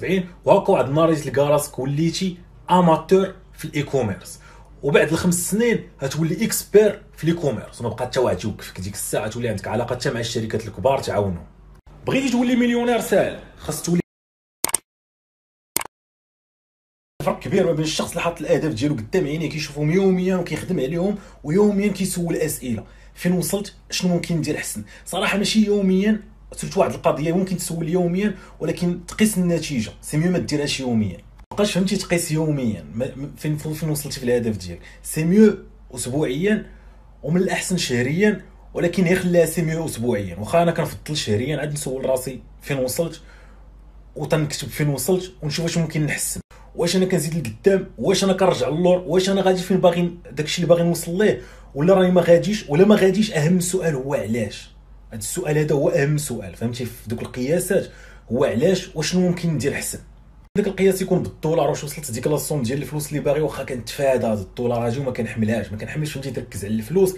70 وهكا واحد النهار تلقى راسك وليتي amateur في ال e-commerce وبعد الخمس سنين غتولي expert في ال e-commerce وما بقى حتى واحد يوقفك ديك الساعة تولي عندك علاقة حتى مع الشركات الكبار تعاونهم بغيتي تولي مليونير ساهل خاص تولي فرق كبير ما بين الشخص اللي حاط الأهداف ديالو قدام عينيه كيشوفهم يوميا وكيخدم عليهم ويوميا كيسول أسئلة. فين وصلت؟ شنو ممكن ندير أحسن؟ صراحة ماشي يوميا surtout واحد القضية ممكن تسول يوميا ولكن تقيس النتيجة. c'est mieux ما ديرهاش يوميا. مابقاش فهمتي تقيس يوميا. فين فين وصلتي في الهدف ديالك؟ c'est mieux اسبوعيا ومن الأحسن شهريا ولكن هي خليها c'est mieux اسبوعيا. واخا أنا كنفضل شهريا عاد نسول راسي فين وصلت وتنكتب فين وصلت ونشوف واش ممكن نحسن. واش أنا كنزيد لقدام واش أنا كنرجع للور واش أنا غادي فين باغي داكشي اللي باغي نوصل ليه ولا راني ما غاديش ولا ما غاديش أهم سؤال هو علاش؟ هذا السؤال هذا هو أهم سؤال فهمتي؟ في دوك القياسات هو علاش وشنو ممكن ندير احسن داك القياس يكون بالدولار واش وصلت ديك la somme ديال الفلوس اللي باغي واخا كنتفادى الدولار هاجي وما كنحملهاش ما كنحملش فهمتي؟ تركز على الفلوس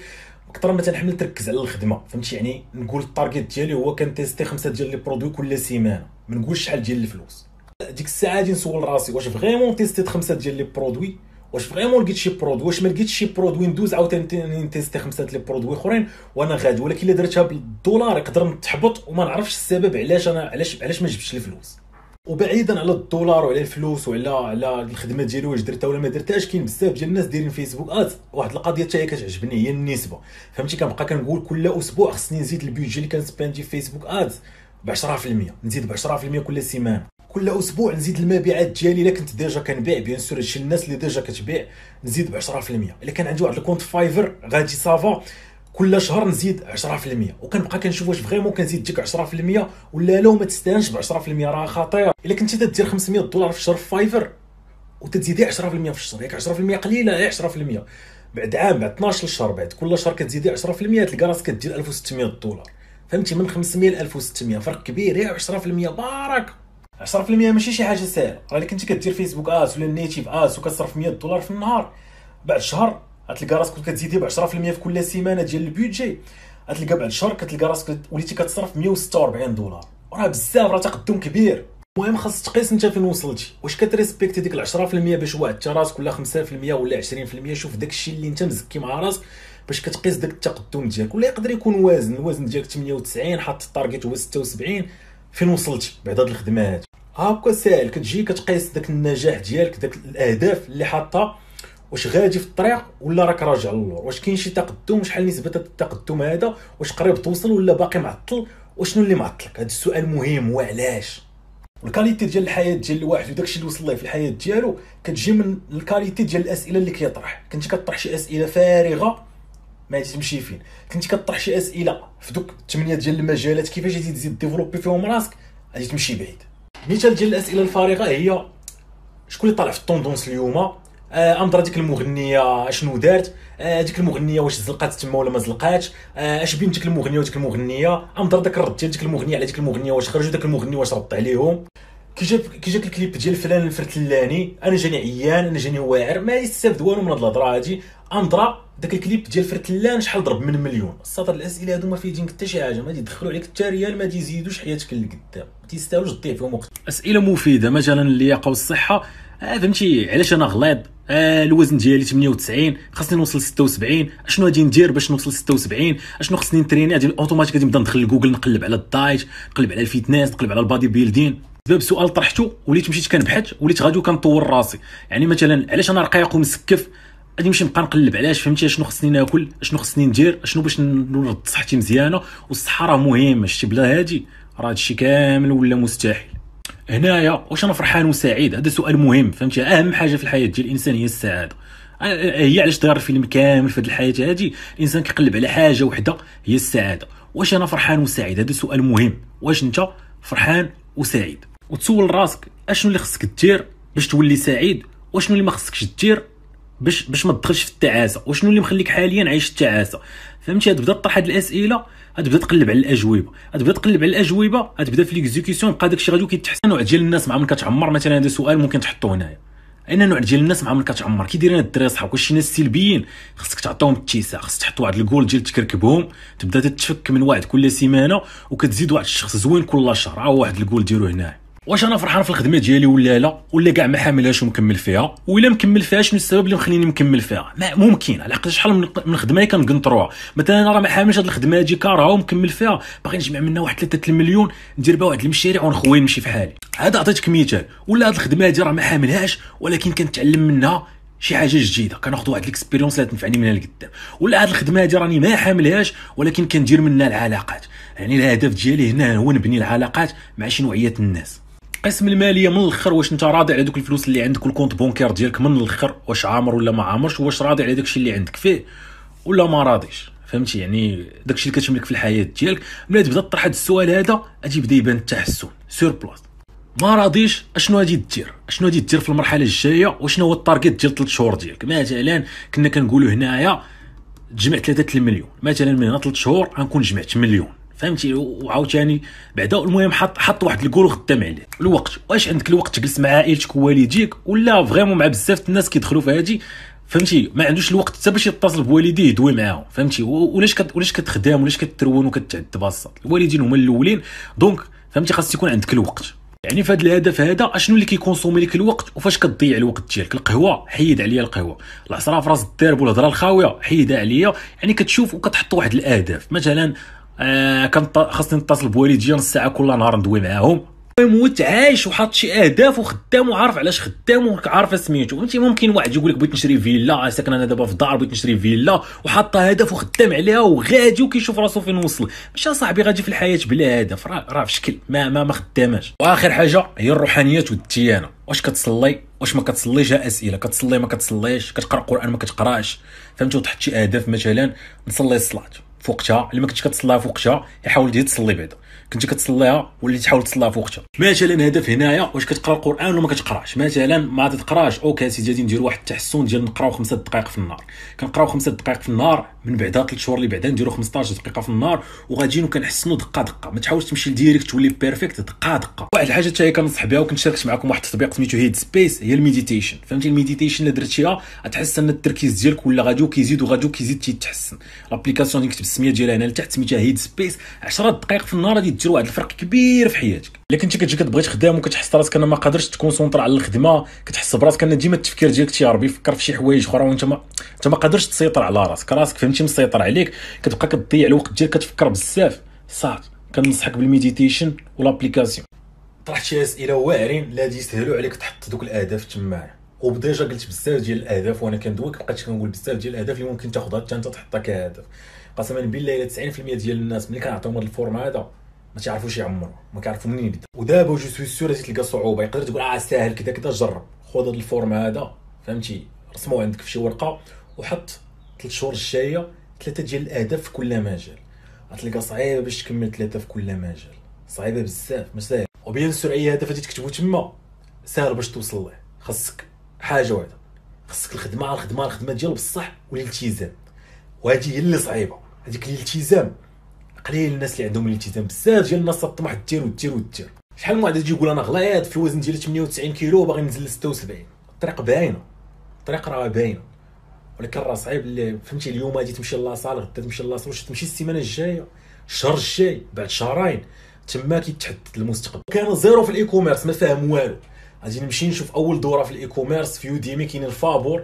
أكثر ما تنحمل تركز على الخدمة فهمتي؟ يعني نقول ال target ديالي هو كن tester خمسة ديال les produits كل سيمانة ما نقولش شحال ديال الفلوس. ديك الساعة غادي نسول راسي واش vraiment تيستيت خمسة ديال les produits؟ واش vraiment لقيت شي produit واش ما لقيتش شي produit ندوز عاوتاني ن tester خمسه les produits اخرين وأنا غادي. ولكن إلا درتها بالدولار يقدر نتحبط وما نعرفش السبب علاش أنا علاش علاش ما جبتش الفلوس. وبعيدا على الدولار وعلى الفلوس وعلى على الخدمه ديالي واش درتها ولا ما درتهاش كاين بزاف ديال الناس دايرين فيسبوك. ad واحد القضية حتى هي كتعجبني هي النسبة. فهمتي؟ كنبقى كنقول كل أسبوع خصني نزيد ال budget اللي كن spend ي في فيسبوك. ad ب 10% نزيد ب 10% كل سيمانة. كل أسبوع نزيد المبيعات ديالي. إلا كنت déjà كنبيع bien sûr هادشي الناس اللي déjà كتبيع نزيد ب 10% إلا كان عندي واحد ال compte Fiverr غادي ça va كل شهر نزيد 10% وكنبقى كنشوف واش vraiment كنزيد ديك 10% ولا لا وما تستاهلش ب 10% راه خطير. إلا كنتي تدير 500 دولار في الشهر في Fiverr وتزيدي 10% في الشهر. ياك 10% قليلة غير 10% بعد عام بعد 12 شهر بعد كل شهر كتزيدي 10% تلقى راسك كدير 1600 دولار. فهمتي؟ من 500 ل 1600 فرق كبير غير 10% بارك! 10% ماشي شي حاجة ساهلة. راه كنتي كدير Facebook Ads ولا Native Ads وكتصرف 100 دولار في النهار. بعد شهر غتلقى راسك كتزيدي ب 10% في كل سيمانة ديال ال budget. غتلقى بعد شهر كتلقى راسك وليتي كتصرف 146 دولار. راه بزاف راه تقدم كبير. المهم خاص تقيس انت فين وصلتي. واش كتريسبكتي ديك 10% باش واحد راسك ولا 5% ولا 20% شوف داك الشيء اللي انت مزكي مع راسك باش كتقيس داك التقدم ديالك. ولا يقدر يكون وازن الوزن ديالك 98 حاط ال target هو 76 فين وصلتي بعد هاد الخدمة هاكا ساهل كتجي كتقيس داك النجاح ديالك داك الأهداف اللي حاطها واش غادي في الطريق ولا راك راجع للور؟ واش كاين شي تقدم؟ شحال نسبة التقدم هذا؟ واش قريب توصل ولا باقي معطل؟ وشنو اللي معطلك؟ هذا السؤال مهم وعلاش ال qualité ديال الحياة ديال الواحد وداكشي اللي وصل ليه في الحياة ديالو كتجي من ال qualité ديال الأسئلة اللي كيطرح. كنتي كطرح شي أسئلة فارغة ما تمشي فين. كنتي كطرح شي أسئلة في دوك الثمانيه ديال المجالات كيفاش غادي تزيد développer فيهم راسك؟ غادي تمشي بعيد. مثال ديال الأسئلة الفارغة هي شكون اللي طالع في ال tendance اليوم؟ آه امضرا ديك المغنية أشنو دارت؟ آه ديك المغنية واش زلقات تما ولا ما زلقاتش؟ آه أش بين ديك المغنية وديك المغنية؟ امضرا داك الرد ديال ديك المغنية على ديك المغنية واش خرجوا داك المغني واش رد عليهم؟ كي جاب كي جاك الكليب ديال فلان الفرتلاني أنا جاني عيان أنا جاني واعر ما يستافد والو من هاد الهضرة هادي. امضرا داك الكليب ديال فرتلان شحال ضرب من مليون. السطر الأسئلة هادو ما فايدين حتى شي حاجة ما يدخلوا عليك حتى ريال ما يزيدوش حياتك لقدام ما تيستاهلوش تضيع فيهم وقت. أسئلة مفيدة مثلا اللياقة والصحة. آه فهمتي علاش أنا غليظ؟ آه الوزن ديالي 98 خاصني نوصل 76 أشنو غادي ندير باش نوصل 76 أشنو خاصني نتريني؟ غادي أوتوماتيك غادي نبدا ندخل لجوجل نقلب على ال diet نقلب على ال fitness نقلب على ال bodybuilding. بسبب سؤال طرحته وليت مشيت كنبحث وليت غادي كنطور راسي. يعني مثلا علاش أنا رقيق ومسكف؟ غادي نمشي نبقى نقلب علاش فهمتي؟ شنو خصني ناكل؟ شنو خصني ندير؟ شنو باش نرد صحتي مزيانة؟ والصحة راه مهمة شتي بلا هادي راه هادشي كامل ولا مستحيل. هنايا واش أنا فرحان وسعيد؟ هذا سؤال مهم فهمتي؟ أهم حاجة في الحياة ديال الإنسان هي السعادة. هي علاش داير فيلم كامل في هذه الحياة هذه الإنسان كيقلب على حاجة وحدة هي السعادة. واش أنا فرحان وسعيد؟ هذا سؤال مهم. واش أنت فرحان وسعيد؟ وتسول راسك أشنو اللي خصك دير باش تولي سعيد؟ وأشنو اللي ما خصكش دير باش باش ما تدخلش في التعاسة. وشنو اللي مخليك حاليا عايش التعاسة؟ فهمتي؟ تبدا تطرح هاد الأسئلة غتبدا تقلب على الأجوبة. غتبدا تقلب على الأجوبة غتبدا في l'exécution بقى داكشي غادي كيتحسن نوع ديال الناس مع من كتعمر؟ مثلا هذا سؤال ممكن تحطوه هنايا. أين نوع ديال الناس مع من كتعمر؟ كي دايرين الدراري صحابك واش شي ناس سلبيين خصك تعطيهم التيساع خصك تحط واحد الجول ديال تكركبهم تبدا تتفك من واحد كل سيمانة وكتزيد واحد الشخص زوين كل شهر. ها واحد الجول ديرو هنايا. واش أنا فرحان في الخدمة ديالي ولا لا؟ ولا كاع ما حاملهاش ومكمل فيها؟ ولا مكمل فيها شنو السبب اللي مخليني مكمل فيها؟ ما ممكن على حق شحال من من خدمة كنقنطروها. مثلا أنا راه ما حاملش هذه الخدمة هذه كارها ومكمل فيها. باغي نجمع منها واحد 3 المليون ندير بها واحد المشاريع ونخوي نمشي في حالي. هذا عطيتك مثال. ولا هذه الخدمة هذه راه ما حاملهاش ولكن كنتعلم منها شي حاجة جديدة. كناخذ واحد ال expérience اللي تنفعني منها لقدام ولا هذه الخدمة هذه راني ما حاملهاش ولكن كندير منها العلاقات. يعني الهدف ديالي هنا هو نبني العلاقات مع شي نوعيه الناس. قسم المالية من الآخر واش انت راضي على دوك الفلوس اللي عندك وال compte bancaire ديالك من الآخر واش عامر ولا ما عامرش واش راضي على داكشي اللي عندك فيه ولا ما راضيش؟ فهمتي؟ يعني داكشي اللي كتملك في الحياة ديالك ملي تبدا تطرح هذا السؤال هذا غادي يبدا يبان التحسن. sur place ما راضيش اشنو غادي دير؟ اشنو غادي دير في المرحلة الجاية؟ وشنو هو ال target ديال 3 شهور ديالك؟ مثلا كنا كنقولوا هنايا تجمع 3 المليون. مثلا من هنا 3 شهور غنكون جمعت مليون. فهمتي؟ وعاوتاني بعدا المهم حط حط واحد الكول وخدام عليه الوقت. واش عندك الوقت تجلس مع عائلتك ووالديك؟ ولا vraiment مع بزاف الناس كيدخلوا في هذه فهمتي؟ ما عندوش الوقت حتى باش يتصل بوالديه يدوي معاهم. فهمتي؟ ولاش كت... ولاش كتخدم ولاش كترون وكتعد بساط الوالدين هما الأولين. donc فهمتي؟ خاص يكون عندك الوقت. يعني في هذا الهدف هذا أشنو اللي كيكونسومي لك الوقت؟ وفاش كتضيع الوقت ديالك؟ القهوة؟ حيد عليا القهوة. العصرة في راس الدرب والهضره الخاوية؟ حيدها عليا. يعني كتشوف وكتحط واحد الأهداف. مثلا آه كنت خاصني نتصل بوالديا نص ساعة كل نهار ندوي معاهم. موت عايش وحاط شي أهداف وخدام وعارف علاش خدام وعارف سميتو. فهمتي؟ ممكن واحد يقول لك بغيت نشري فيلا ساكن أنا دابا في الدار بغيت نشري فيلا وحاط هدف وخدام عليها وغادي وكيشوف راسو فين وصل. ماشي صاحبي غادي في الحياة بلا هدف. راه راه في شكل. ما ما ما خداماش. وآخر حاجة هي الروحانيات والديانة. واش كتصلي؟ واش ما كتصليش؟ أسئلة. كتصلي ما كتصليش؟ كتقرأ قرآن ما كتقراش؟ فهمتي؟ وتحط شي أهداف مثلا نصلي الصلاة. في وقتها اللي ما كنتش كتصليها في وقتها يحاول تزيد تصلي بعدا. كنتي كتصليها واللي تحاول تصليها في وقتها. مثلا هدف هنايا واش كتقرأ القرآن ولا ما كتقراش؟ مثلا ما تقراش OK سيدي غادي نديروا واحد التحسن ديال نقراو خمسة دقائق في النهار. كنقراو خمسة دقائق في النهار من بعدها ثلاث شهور اللي بعدا نديروا 15 دقيقة في النهار وغاديين وكنحسنوا دقة دقة. ما تحاولش تمشي ل direct تولي perfect دقة دقة. واحد الحاجة حتى هي كنصح بها وكنت شاركت معكم واحد التطبيق سميتو Headspace هي ال meditation فهمتي؟ ال meditation اللي درتيها غتحس أن التركيز ديالك ولا غادي وكيزيد وغادي وكيزيد تيتحسن. l'application اللي كتب السمية ديالها هنا لتحت سميتها Headspace 10 دقائق في النهار غادي دير واحد الفرق كبير في حياتك. الا كنتي كتجي كتبغي تخدم وكتحس راسك أنا ما قادرش ت concentrer على الخدمة كتحس براسك ان ديما التفكير ديالك تيهرب يفكر في شي حوايج أخرى وانت ما انت ما قادرش تسيطر على راسك. راسك فهمتي مسيطر عليك كتبقى كتضيع الوقت ديالك كتفكر بزاف. صافي. كنصحك بال meditation و l'application طرحت شي أسئلة واعرين لا يسهلوا عليك تحط دوك الأهداف تما. و déjà قلت بزاف ديال الأهداف وأنا كندوي بقيت كنقول بزاف ديال الأهداف اللي ممكن تاخذها حتى أنت تحطها كهدف. قسما بالله إلا 90% ديال الناس ملي كنعطيهم هذا ال form هذا ما يعمروا ما كيعرفوا منين يبدا ودابا je suis sûr تلقى صعوبة يقدر تقول آه ساهل كذا كذا جرب. خذ هذا ال form هذا فهمتي؟ رسموه عندك في شي ورقة وحط ثلاث شهور الجايه ثلاثة ديال الأهداف في كل مجال. غتلقى صعيبة باش تكمل ثلاثة في كل مجال. صعيبة بزاف مش ساهل. و bien sûr أي هدف غادي تكتبو تما ساهل باش توصل له خاصك حاجة واحدة. خاصك الخدمة الخدمة الخدمة ديال بصح والالتزام. وهذه هي اللي صعيبة. هذيك الالتزام. قليل الناس اللي عندهم الالتزام بزاف ديال الناس تطمح دير ودير ودير شحال من واحد يجي يقول أنا غليظ في الوزن ديالي 98 كيلو باغي ننزل ل 76 الطريق باينة. الطريق راه باينة. ولكن راه صعيب اللي فهمتي اليوم غادي تمشي la salle غدا تمشي la salle واش تمشي السيمانة الجاية. الشهر الجاي بعد شهرين. تما كيتحدد المستقبل. كان zéro في ال e-commerce ما فاهم والو. غادي نمشي نشوف أول دورة في ال e-commerce في Udemy كاينين الفابور.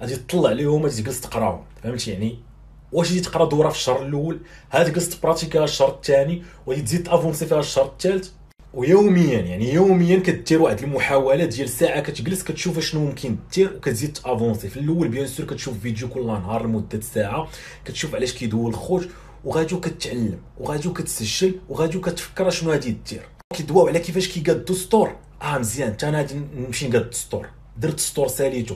غادي تطلع عليهم غادي تجلس تقراهم. فهمتي يعني؟ واش تجي تقرا دورة في الشهر الأول؟ هذه جلست تبراتيكا الشهر الثاني وغادي تزيد تأفونسي فيها الشهر الثالث. ويوميا يعني يوميا كدير واحد المحاولات ديال ساعة كتجلس كتشوف شنو ممكن دير وكتزيد تأفونسي. في الأول bien sûr كتشوف فيديو كل نهار لمدة ساعة كتشوف علاش كيدول خوت وغادي كتعلم وغادي كتسجل وغادي كتفكر شنو غادي دير. كيدواو على كيفاش كيقادو store آه مزيان. حتى أنا غادي نمشي نقاد store درت store ساليتو.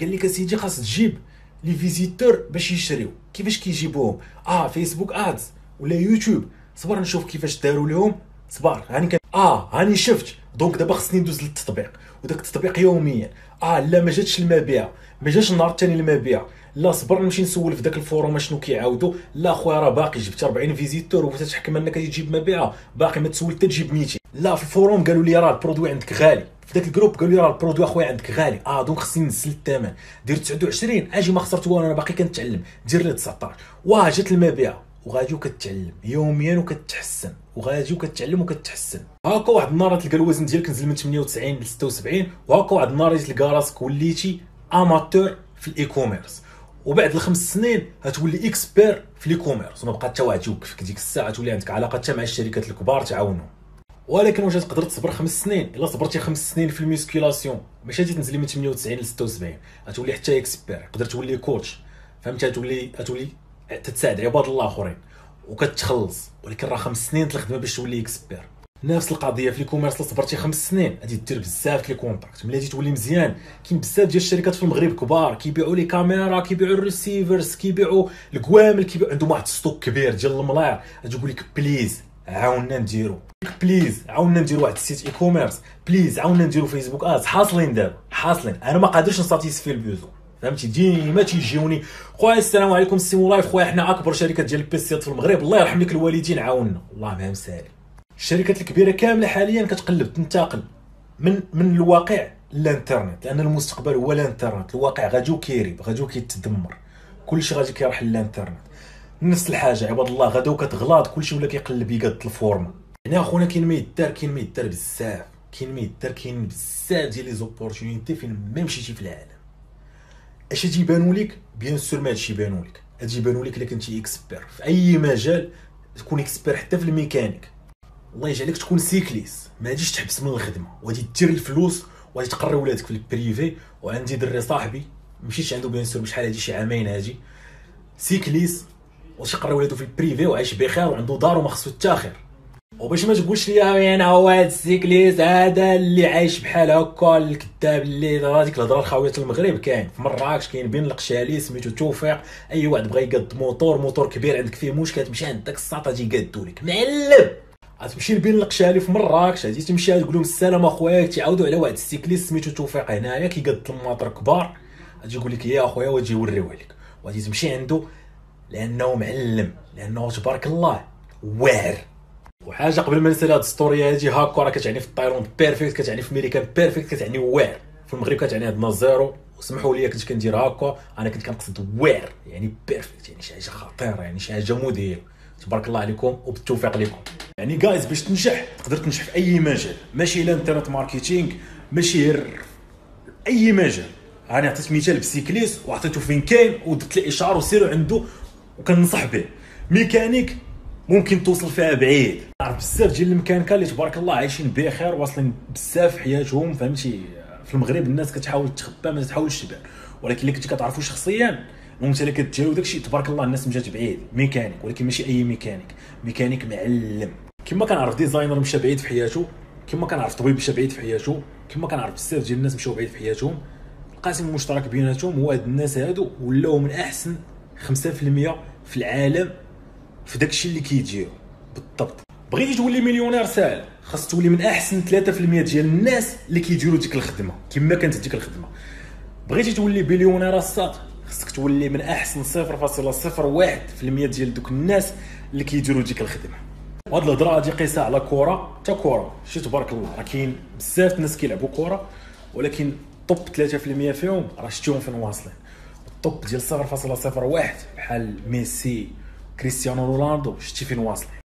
قال لك اسيدي خاص تجيب لي visiteurs باش يشريو. كيفاش كيجيبوهم؟ آه Facebook Ads ولا يوتيوب صبر نشوف كيفاش داروا لهم. صبر هاني كان آه هاني شفت. donc دابا خصني ندوز للتطبيق وداك التطبيق يوميا. آه لا ما جاتش المبيع. ما جاش النهار الثاني المبيع. لا صبر نمشي نسول في داك ال forum شنو كيعاودوا لا خويا راه باقي جبت 40 visiteurs وتتحكم أنك تجيب مبيعه باقي ما تسول تجيب 200 لا في ال forum قالوا لي راه ال produit عندك غالي. في ذاك ال groupe قالوا لي راه ال produit اخويا عندك غالي. آه donc خصني نزل الثمن. دير 29 أجي ما خسرت والو أنا باقي كنتعلم. دير لي 19 واه جات المبيعه وغادي وكتعلم. يوميا وكتحسن. وغادي وكتعلم وكتحسن. هاكا واحد النهار تلقى الوزن ديالك نزل من 98 ل 76 وهاكا واحد النهار تلقى راسك وليتي amateur في ال e-commerce وبعد الخمس سنين غتولي expert في ال e-commerce وما بقى حتى واحد يوقفك. ديك الساعة تولي عندك علاقة حتى مع الشركات الكبار تعاونهم. ولكن واش تقدر تصبر خمس سنين؟ إلا صبرتي خمس سنين في ال musculation. ماشي غادي تنزلي من 98 ل 76 غتولي حتى expert تقدر تولي coach فهمتي؟ غتولي غتولي تتساعد عباد الله اخرين وكتخلص. ولكن راه خمس سنين الخدمه باش تولي expert نفس القضية في ال commerce صبرتي خمس سنين غادي دير بزاف les contacts ملي تولي مزيان كاين بزاف ديال الشركات في المغرب كبار كيبيعوا les caméras كيبيعوا ال receivers كيبيعوا الكوامل كيبيعوا عندهم واحد stock كبير ديال الملاير يقول لك please عاوننا نديرو. please عاوننا نديرو واحد ال site e-commerce please عاوننا نديرو Facebook Ads حاصلين دابا. حاصلين أنا ما قادرش نساتيسفي ال besoin. فهمتي؟ ديما تيجيوني. خويا السلام عليكم. سي مولاي خويا حنا أكبر شركة ديال البيسيات في المغرب. الله يرحم لك الوالدين. عاوننا. والله ما مسالي. الشركات الكبيرة كاملة حاليا كتقلب تنتقل. من من الواقع للانترنت لأن المستقبل هو الانترنت. الواقع غادي وكيريب غادي وكيتدمر. كلشي غادي كيروح للانترنت نفس الحاجة عباد الله غدا وكتغلاط كلشي ولا كيقلب يقاد الفورما هنا أخونا كاين ما يدار كاين ما يدار بزاف كاين ما يدار كاين بزاف ديال les opportunités فين ما مشيتي في العالم. أش تيبانوا لك؟ bien sûr ما هادشي يبانوا لك. هادشي يبانوا لك إلا كنتي expert. في أي مجال تكون expert حتى في الميكانيك. الله يجعلك تكون cycliste. ما غاديش تحبس من الخدمة. وغادي دير الفلوس وغادي تقري ولادك في ال privé. وعندي دري صاحبي مشيتش عنده bien sûr بشحال هادي شي عامين هادي. cycliste وتقرا ولادو في ال privé وعايش بخير وعنده دار وما خصو حتى خير. وباش ما تقولش لي أنا هو هاد ال cycliste هذا اللي عايش بحال هكا الكذاب اللي هذيك الهضرة الخاوية المغرب كاين. في مراكش كاين بين القشالي سميتو توفيق أي واحد بغى يقاد موتور موتور كبير عندك فيه مشكل تمشي عند داك الساطه تيقادو لك. معلم! غتمشي لبين القشالي في مراكش غادي تمشي تقول لهم السلام أخويا تيعاودوا على واحد ال cycliste سميتو توفيق هنايا كيقاد الماطر كبار. غادي يقول لك يا أخويا وغادي يوريوه لك وغادي تمشي عنده لأنه معلم لأنه تبارك الله واعر. وحاجة قبل ما ننسى هاد story هادي هاكا راه كتعني في الطيرون perfect كتعني في ميريكان perfect كتعني واعر. في المغرب كتعني عندنا zéro. وسمحوا لي كنت كندير هاكا أنا كنت كنقصد واعر يعني perfect يعني شي حاجة خطيرة يعني شي حاجة مذهله تبارك الله عليكم وبالتوفيق لكم. يعني جايز باش تنجح تقدر تنجح في أي مجال. ماشي ال internet marketing ماشي غير أي مجال. أنا عطيت مثال ب cycliste وعطيته فين كاين ودرت له إشعار وسيروا عنده وكننصح به. ميكانيك ممكن توصل فيها بعيد. عرف بزاف ديال الميكانيكا اللي تبارك الله عايشين بخير واصلين بزاف حياتهم فهمتي؟ في المغرب الناس كتحاول تخبى ما تحاولش تبان. ولكن اللي كنتي كتعرفو شخصيا اللي كديرو داكشي تبارك الله الناس مشات بعيد. ميكانيك ولكن ماشي أي ميكانيك. ميكانيك معلم. كما كنعرف designer مشى بعيد في حياته كما كنعرف طبيب مشى بعيد في حياته كما كنعرف بزاف ديال الناس مشاو بعيد في حياتهم. القاسم المشترك بيناتهم هو هاد الناس هادو ولاو من أحسن 5% في العالم في داكشي اللي كيديروا بالضبط. بغيتي تولي مليونير ساهل خاص تولي من أحسن 3% ديال الناس اللي كيديروا ديك الخدمة كما كانت ديك الخدمة. بغيتي تولي بليونير الساط خاصك تولي من أحسن 0.01% ديال دوك الناس اللي كيديروا ديك الخدمة. وهاد الهضرة غادي قيسها على كره حتى كره شي تبارك الله راه كاين بزاف الناس كيلعبوا كره ولكن توب 3% فيهم راه شتيهم فين واصلين الطوب ديال 0.01 بحال ميسي كريستيانو رونالدو شتي فين واصلين